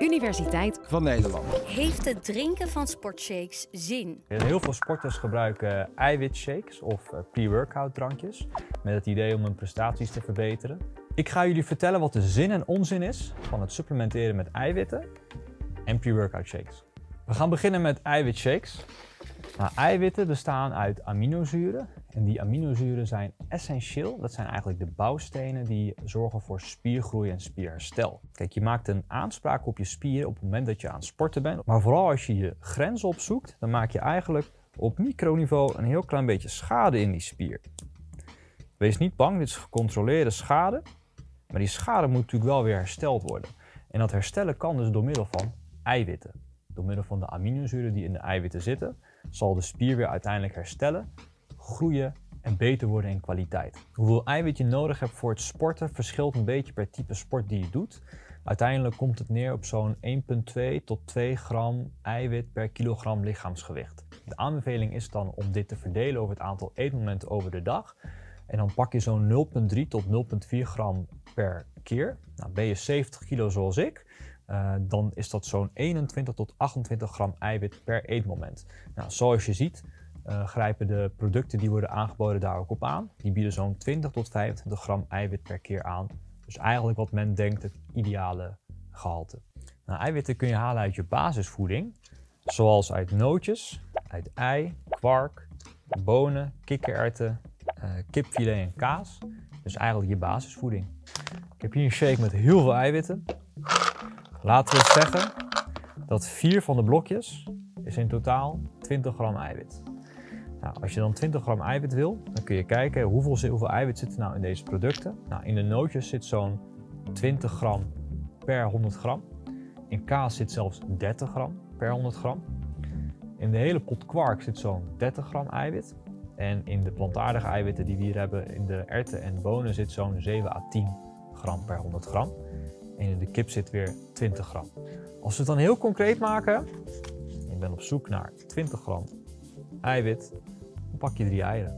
Universiteit van Nederland. Heeft het drinken van sportshakes zin? Heel veel sporters gebruiken eiwitshakes of eh, pre-workout drankjes met het idee om hun prestaties te verbeteren. Ik ga jullie vertellen wat de zin en onzin is van het supplementeren met eiwitten en pre-workout shakes. We gaan beginnen met eiwitshakes. Nou, eiwitten bestaan uit aminozuren en die aminozuren zijn essentieel. Dat zijn eigenlijk de bouwstenen die zorgen voor spiergroei en spierherstel. Kijk, je maakt een aanspraak op je spieren op het moment dat je aan het sporten bent. Maar vooral als je je grenzen opzoekt, dan maak je eigenlijk op microniveau een heel klein beetje schade in die spier. Wees niet bang, dit is gecontroleerde schade. Maar die schade moet natuurlijk wel weer hersteld worden. En dat herstellen kan dus door middel van eiwitten. Door middel van de aminozuren die in de eiwitten zitten, zal de spier weer uiteindelijk herstellen, groeien en beter worden in kwaliteit. Hoeveel eiwit je nodig hebt voor het sporten verschilt een beetje per type sport die je doet. Uiteindelijk komt het neer op zo'n 1,2 tot 2 gram eiwit per kilogram lichaamsgewicht. De aanbeveling is dan om dit te verdelen over het aantal eetmomenten over de dag. En dan pak je zo'n 0,3 tot 0,4 gram per keer. Nou, ben je 70 kilo zoals ik, uh, dan is dat zo'n 21 tot 28 gram eiwit per eetmoment. Nou, zoals je ziet uh, grijpen de producten die worden aangeboden daar ook op aan. Die bieden zo'n 20 tot 25 gram eiwit per keer aan. Dus eigenlijk wat men denkt het ideale gehalte. Nou, eiwitten kun je halen uit je basisvoeding, zoals uit nootjes, uit ei, kwark, bonen, kikkererwten, uh, kipfilet en kaas. Dus eigenlijk je basisvoeding. Ik heb hier een shake met heel veel eiwitten. Laten we zeggen dat vier van de blokjes is in totaal 20 gram eiwit. Nou, als je dan 20 gram eiwit wil, dan kun je kijken hoeveel, hoeveel eiwit zit er nou in deze producten. Nou, in de nootjes zit zo'n 20 gram per 100 gram. In kaas zit zelfs 30 gram per 100 gram. In de hele pot kwark zit zo'n 30 gram eiwit. En in de plantaardige eiwitten die we hier hebben, in de erwten en bonen, zit zo'n 7 à 10 gram per 100 gram. En in de kip zit weer 20 gram. Als we het dan heel concreet maken, je bent op zoek naar 20 gram eiwit, pak je drie eieren.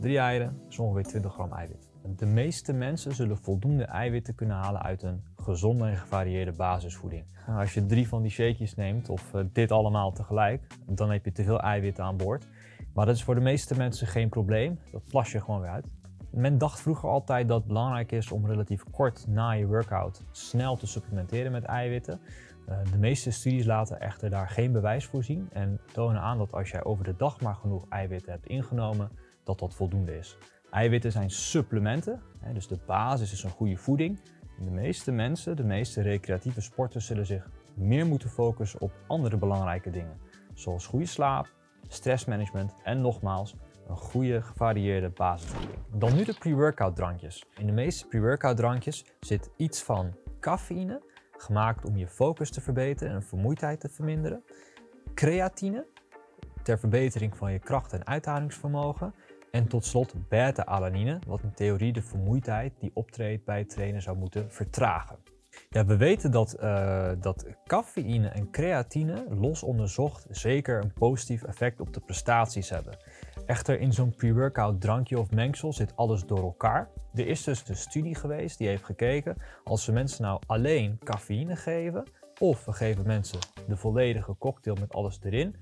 Drie eieren is ongeveer 20 gram eiwit. De meeste mensen zullen voldoende eiwitten kunnen halen uit een gezonde en gevarieerde basisvoeding. Nou, als je drie van die shakejes neemt of eh, dit allemaal tegelijk, dan heb je te veel eiwitten aan boord. Maar dat is voor de meeste mensen geen probleem. Dat plas je gewoon weer uit. Men dacht vroeger altijd dat het belangrijk is om relatief kort na je workout snel te supplementeren met eiwitten. Eh, de meeste studies laten echter daar geen bewijs voor zien en tonen aan dat als jij over de dag maar genoeg eiwitten hebt ingenomen, dat dat voldoende is. Eiwitten zijn supplementen, dus de basis is een goede voeding. De meeste mensen, de meeste recreatieve sporters zullen zich meer moeten focussen op andere belangrijke dingen, zoals goede slaap, stressmanagement en nogmaals een goede gevarieerde basisvoeding. Dan nu de pre-workout drankjes. In de meeste pre-workout drankjes zit iets van cafeïne, gemaakt om je focus te verbeteren en vermoeidheid te verminderen. Creatine, ter verbetering van je kracht- en uithoudingsvermogen. En tot slot beta-alanine, wat in theorie de vermoeidheid die optreedt bij het trainen zou moeten vertragen. Ja, we weten dat, uh, dat cafeïne en creatine los onderzocht zeker een positief effect op de prestaties hebben. Echter, in zo'n pre-workout drankje of mengsel zit alles door elkaar. Er is dus een studie geweest die heeft gekeken als we mensen nou alleen cafeïne geven of we geven mensen de volledige cocktail met alles erin,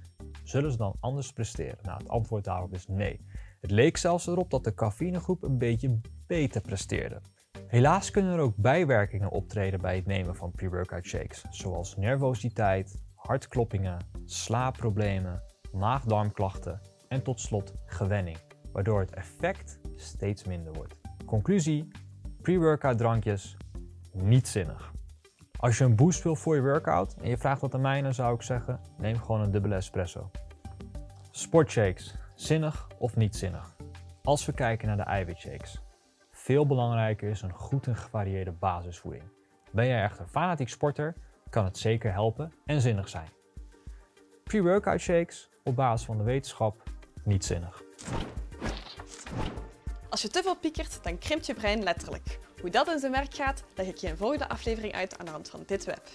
zullen ze dan anders presteren? Nou, het antwoord daarop is nee. Het leek zelfs erop dat de cafeïnegroep een beetje beter presteerde. Helaas kunnen er ook bijwerkingen optreden bij het nemen van pre-workout shakes, zoals nervositeit, hartkloppingen, slaapproblemen, maag-darmklachten en tot slot gewenning, waardoor het effect steeds minder wordt. Conclusie: pre-workout drankjes niet zinnig. Als je een boost wil voor je workout en je vraagt dat aan mij, dan zou ik zeggen: neem gewoon een dubbele espresso. Sportshakes, zinnig of niet zinnig? Als we kijken naar de eiwitshakes. Veel belangrijker is een goed en gevarieerde basisvoeding. Ben jij echt een fanatiek sporter, kan het zeker helpen en zinnig zijn. Pre-workout shakes op basis van de wetenschap niet zinnig. Als je te veel piekert, dan krimpt je brein letterlijk. Hoe dat in zijn werk gaat, leg ik je in volgende aflevering uit aan de hand van dit web.